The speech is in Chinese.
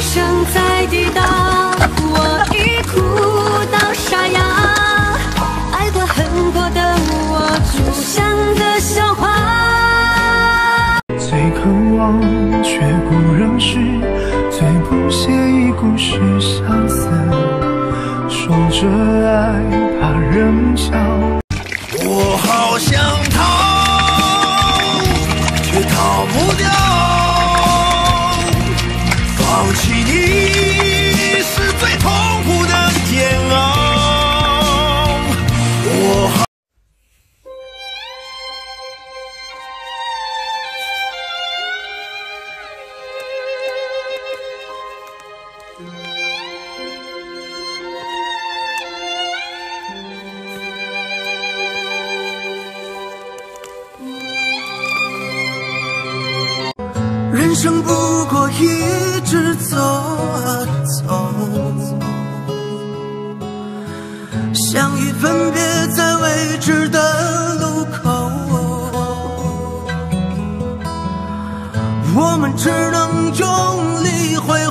声在抵达，我已哭到沙哑。爱过恨过的我，就像个笑话。最渴望却不认识，最不屑一顾是相思。说着爱，怕人笑。我好想逃，却逃不掉。人生不过一直走啊走，相遇分别在未知的路口，我们只能用力挥。